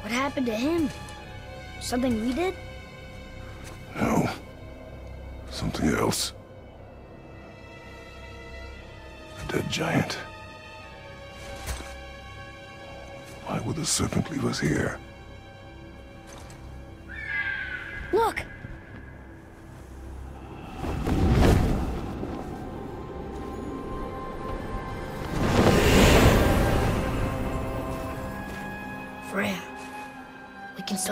What happened to him? Something we did? No. Something else. A dead giant. Why would the serpent leave us here?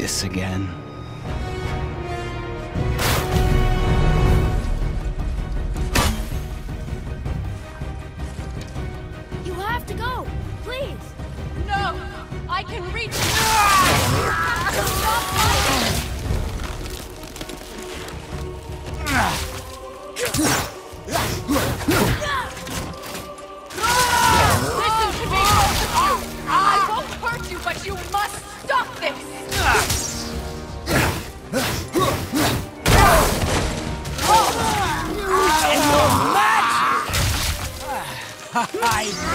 this again? You have to go! Please! No! I can reach you! Stop fighting! Son!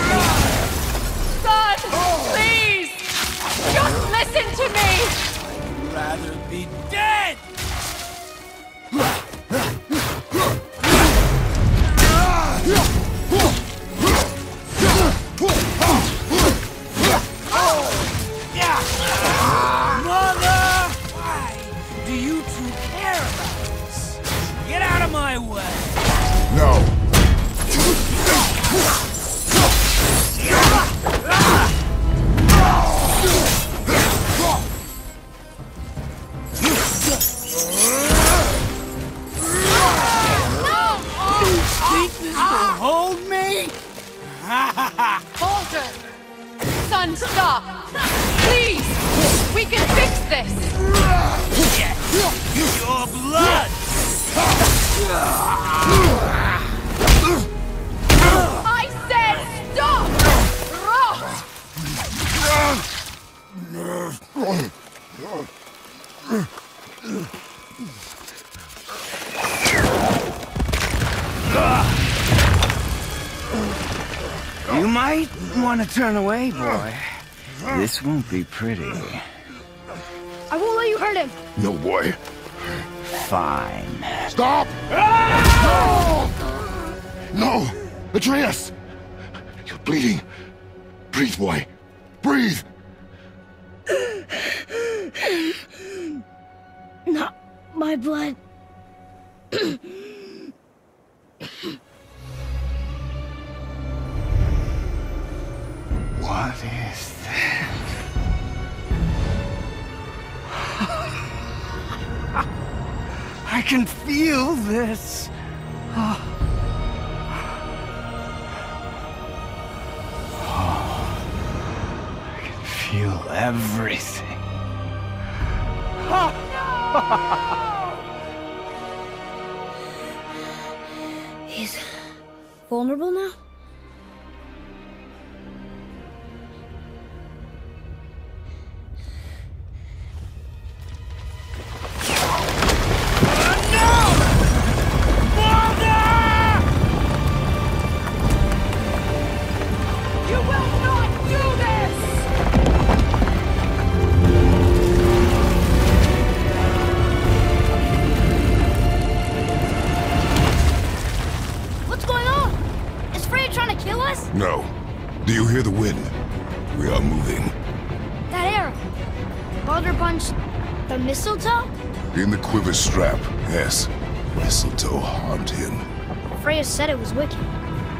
You might want to turn away, boy. This won't be pretty. I won't let you hurt him. No, boy. Fine. Stop! Ah! No! Atreus! You're bleeding. Breathe, boy. Breathe! Feel everything. He's vulnerable now? The mistletoe? In the quiver strap, yes. Mistletoe harmed him. Freya said it was wicked.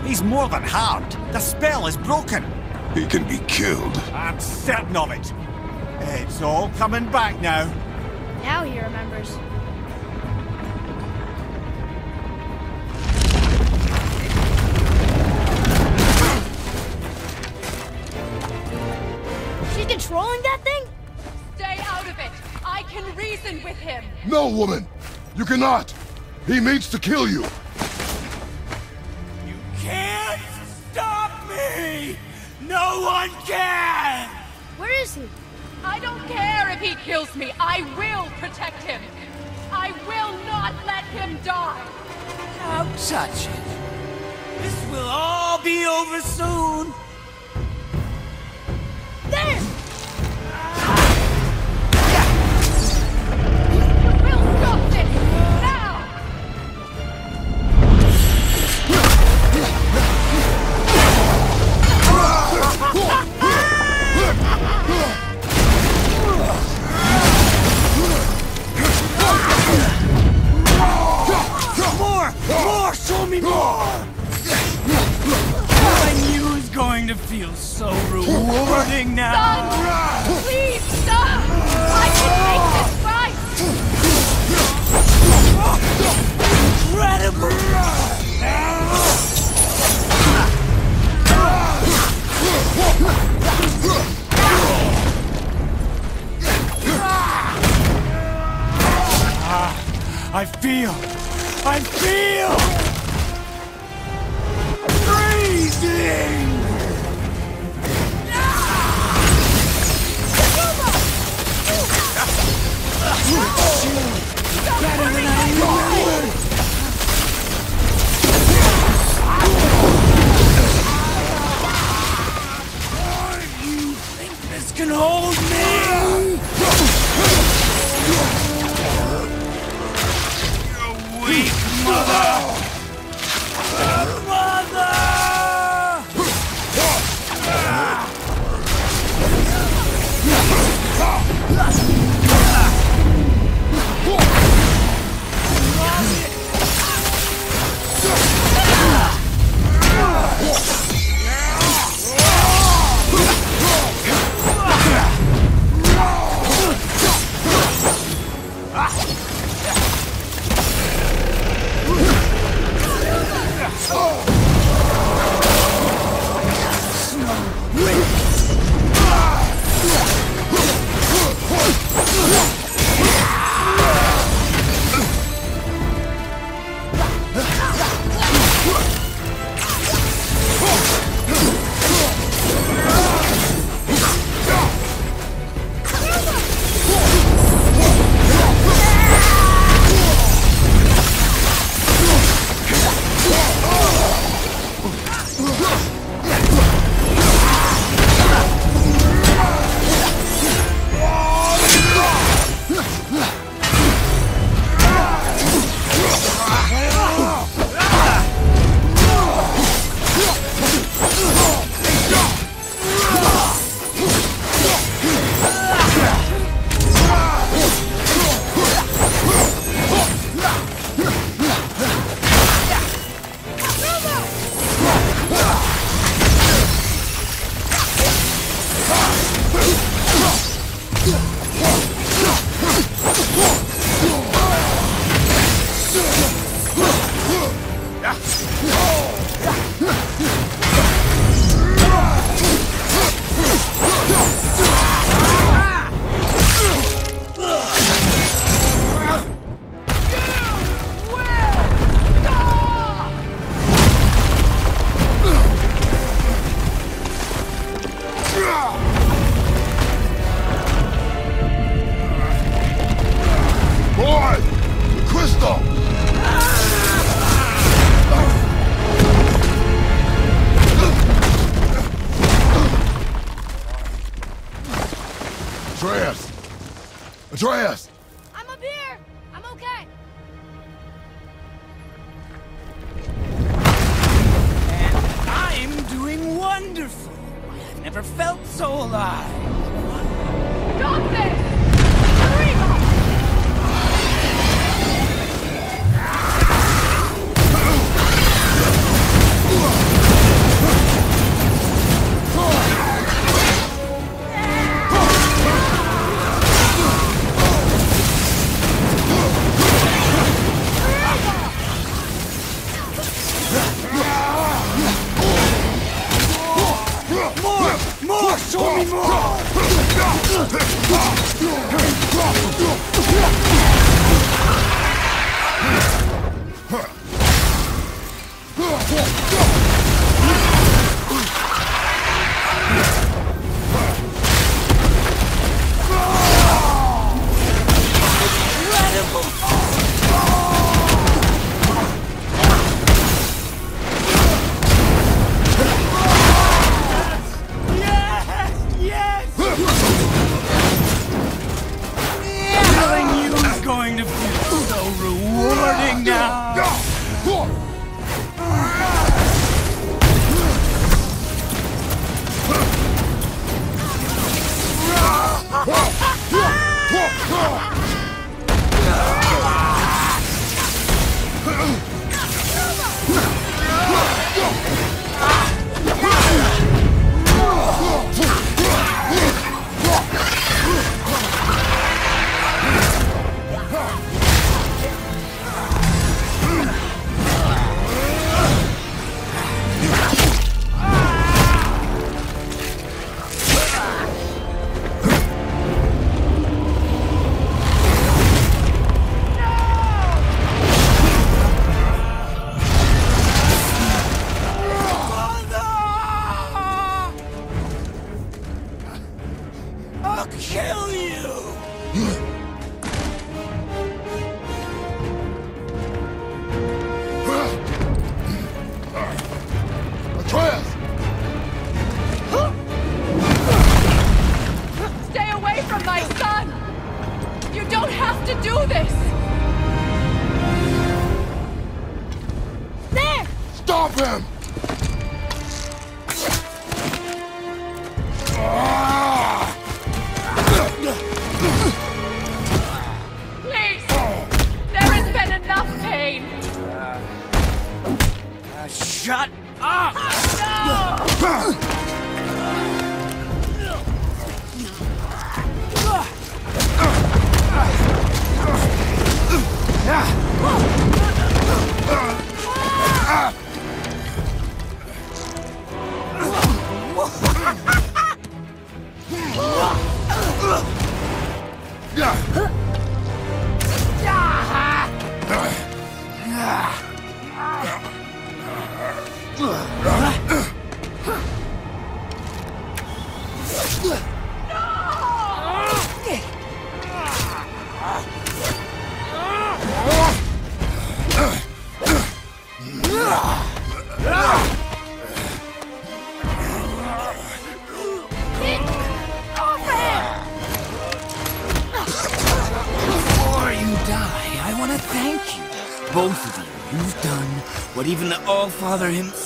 He's more than harmed. The spell is broken. He can be killed. I'm certain of it. It's all coming back now. Now he remembers. No, woman! You cannot! He means to kill you! You can't stop me! No one can! Where is he? I don't care if he kills me! I will protect him! I will not let him die! Don't touch it. This will all be over soon. I feel, I feel freezing. Can hold me? Mother!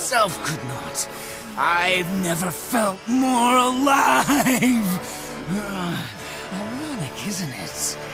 myself could not. I've never felt more alive! Uh, ironic, isn't it?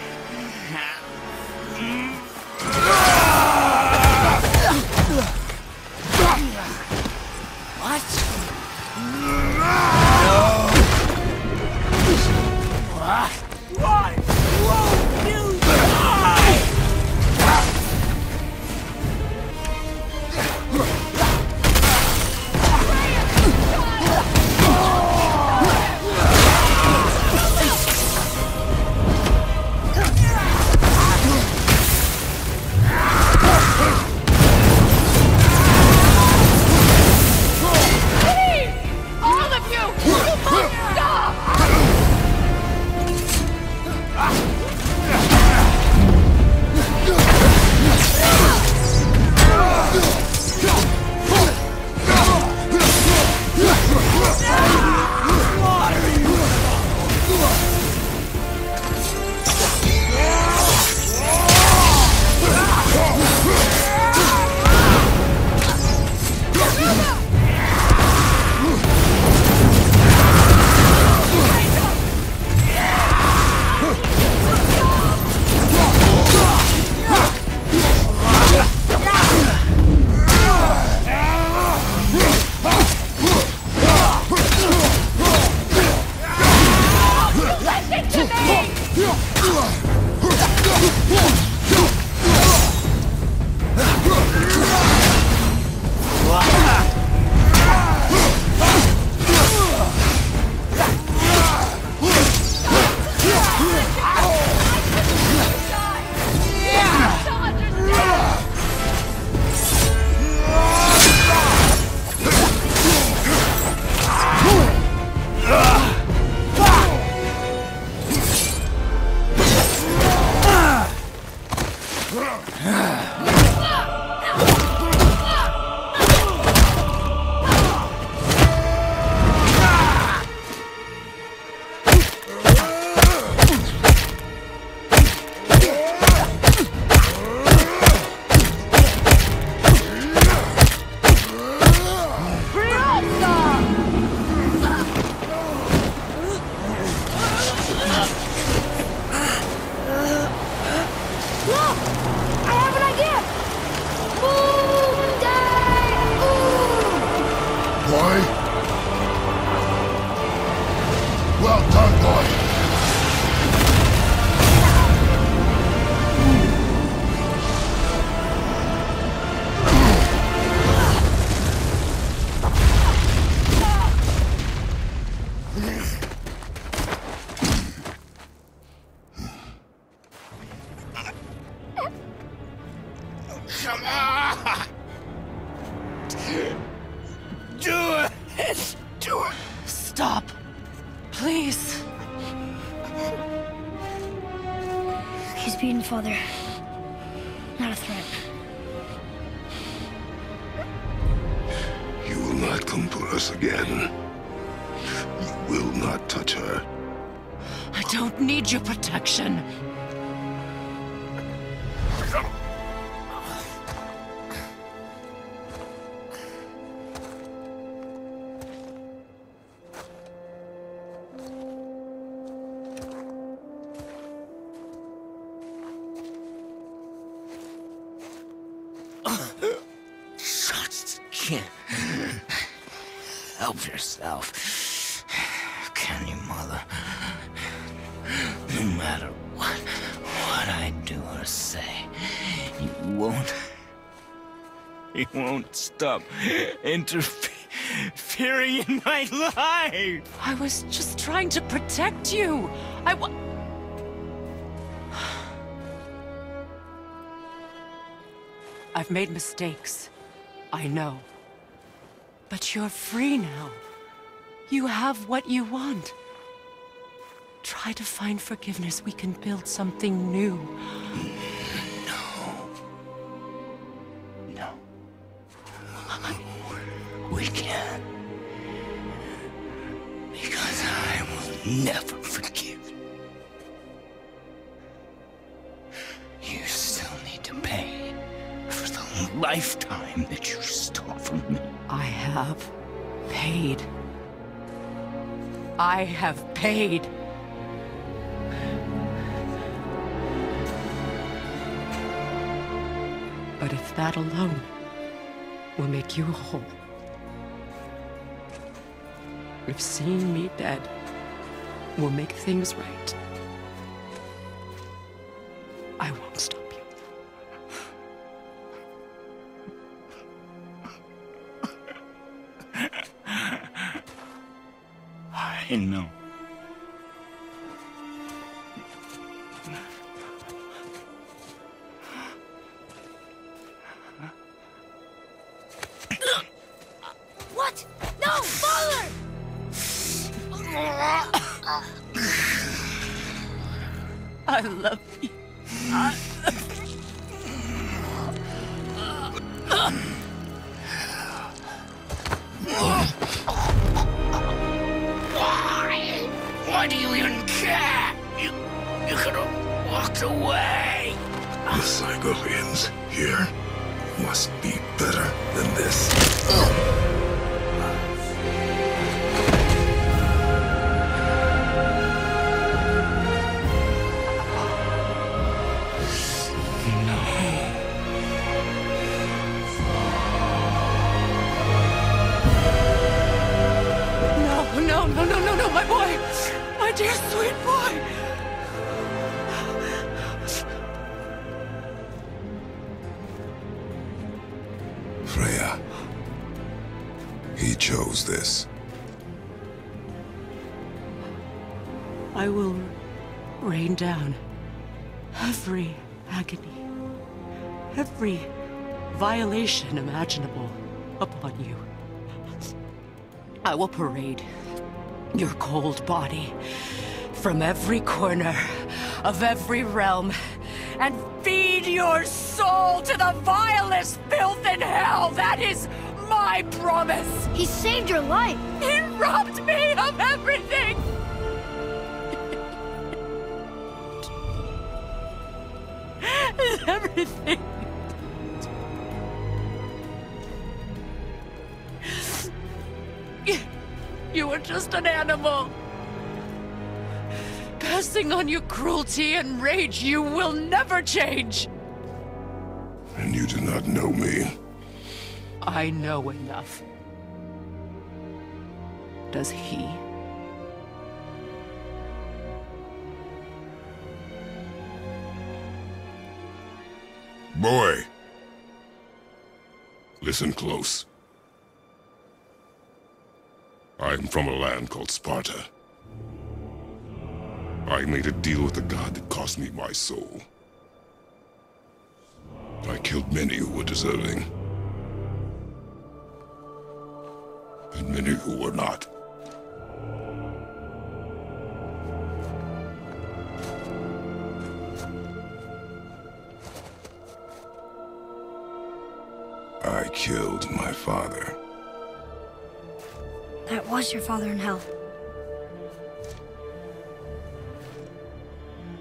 I don't need your protection. Won't interfering in my life. I was just trying to protect you. I I've made mistakes. I know. But you're free now. You have what you want. Try to find forgiveness. We can build something new. Never forgive you. Still need to pay for the lifetime that you stole from me. I have paid. I have paid. But if that alone will make you whole, if seeing me dead will make things right, I won't stop you. I know. Be better than this. Chose this. I will rain down every agony, every violation imaginable upon you. I will parade your cold body from every corner of every realm and feed your soul to the vilest filth in hell. That is my promise. He saved your life! He robbed me of everything. everything. You were just an animal. Passing on your cruelty and rage, you will never change. And you do not know me. I know enough. Does he? Boy! Listen close. I'm from a land called Sparta. I made a deal with the god that cost me my soul. I killed many who were deserving. And many who were not. I killed my father. That was your father in hell.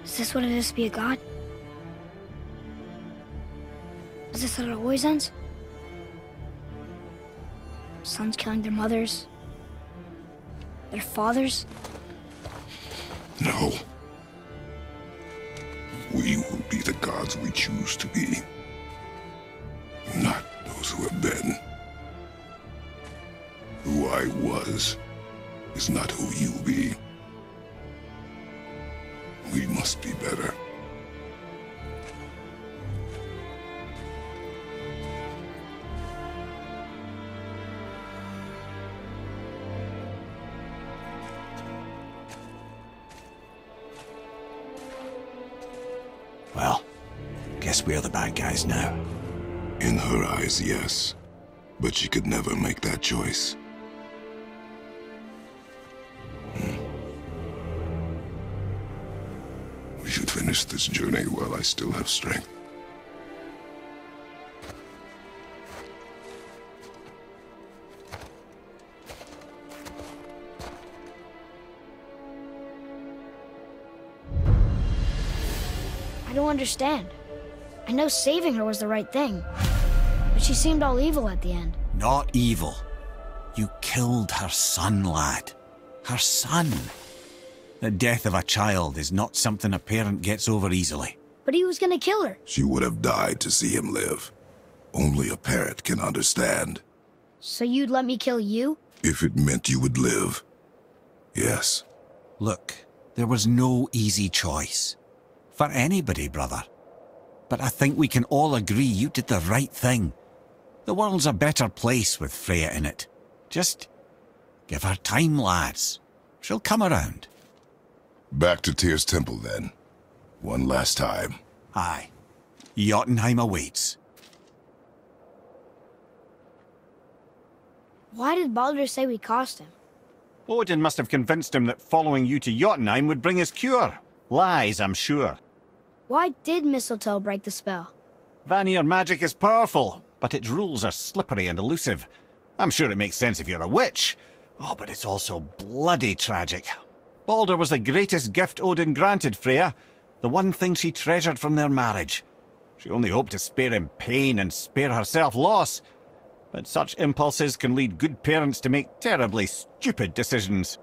Is this what it is to be a god? Is this how it always ends? Sons killing their mothers? Their fathers? No. We will be the gods we choose to be. Not those who have been. Who I was is not who you be. We must be better. Guess we're the bad guys now. In her eyes, yes. But she could never make that choice. Hmm. We should finish this journey while I still have strength. I don't understand. I know saving her was the right thing. But she seemed all evil at the end. Not evil. You killed her son, lad. Her son. The death of a child is not something a parent gets over easily. But he was gonna kill her. She would have died to see him live. Only a parent can understand. So you'd let me kill you? If it meant you would live. Yes. Look, there was no easy choice. For anybody, brother. But I think we can all agree you did the right thing. The world's a better place with Freya in it. Just give her time, lads. She'll come around. Back to Tyr's temple then. One last time. Aye. Jotunheim awaits. Why did Baldur say we cost him? Odin must have convinced him that following you to Jotunheim would bring his cure. Lies, I'm sure. Why did mistletoe break the spell? Vanir magic is powerful, but its rules are slippery and elusive. I'm sure it makes sense if you're a witch. Oh, but it's also bloody tragic. Baldur was the greatest gift Odin granted Freya, the one thing she treasured from their marriage. She only hoped to spare him pain and spare herself loss. But such impulses can lead good parents to make terribly stupid decisions.